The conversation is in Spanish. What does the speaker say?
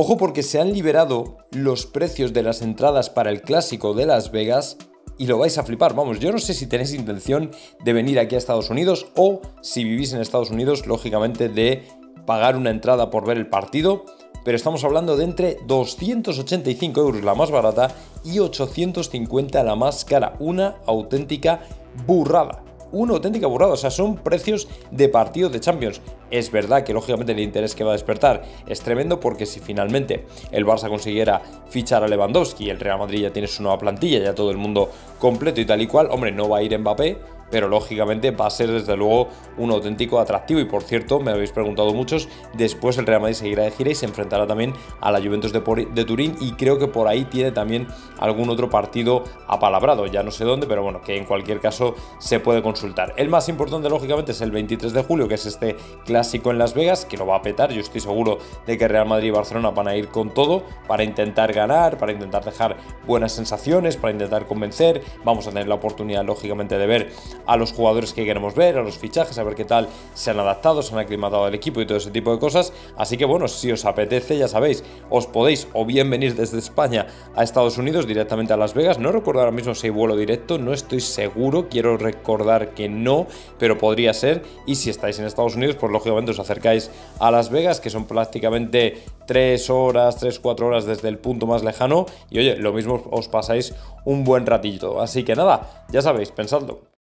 Ojo porque se han liberado los precios de las entradas para el clásico de Las Vegas y lo vais a flipar. Vamos, yo no sé si tenéis intención de venir aquí a Estados Unidos o si vivís en Estados Unidos, lógicamente, de pagar una entrada por ver el partido. Pero estamos hablando de entre 285 euros la más barata y 850 la más cara. Una auténtica burrada una auténtica burrada. O sea, son precios de partido de Champions. Es verdad que lógicamente el interés que va a despertar es tremendo porque si finalmente el Barça consiguiera fichar a Lewandowski el Real Madrid ya tiene su nueva plantilla, ya todo el mundo completo y tal y cual, hombre, no va a ir Mbappé, pero lógicamente va a ser desde luego un auténtico atractivo. Y por cierto, me habéis preguntado muchos, después el Real Madrid seguirá de gira y se enfrentará también a la Juventus de, Turín y creo que por ahí tiene también algún otro partido apalabrado, ya no sé dónde, pero bueno, que en cualquier caso se puede consultar. El más importante lógicamente es el 23 de julio, que es este clásico en Las Vegas, que lo va a petar, yo estoy seguro de que Real Madrid y Barcelona van a ir con todo para intentar ganar, para intentar dejar buenas sensaciones, para intentar convencer, vamos a tener la oportunidad lógicamente de ver a los jugadores que queremos ver, a los fichajes, a ver qué tal se han adaptado, se han aclimatado al equipo y todo ese tipo de cosas. Así que bueno, si os apetece, ya sabéis, os podéis o bien venir desde España a Estados Unidos directamente a Las Vegas. No recuerdo ahora mismo si hay vuelo directo, no estoy seguro, quiero recordar que no, pero podría ser. Y si estáis en Estados Unidos, pues lógicamente os acercáis a Las Vegas, que son prácticamente 3 horas, 3-4 horas desde el punto más lejano. Y oye, lo mismo os pasáis un buen ratito. Así que nada, ya sabéis, pensadlo.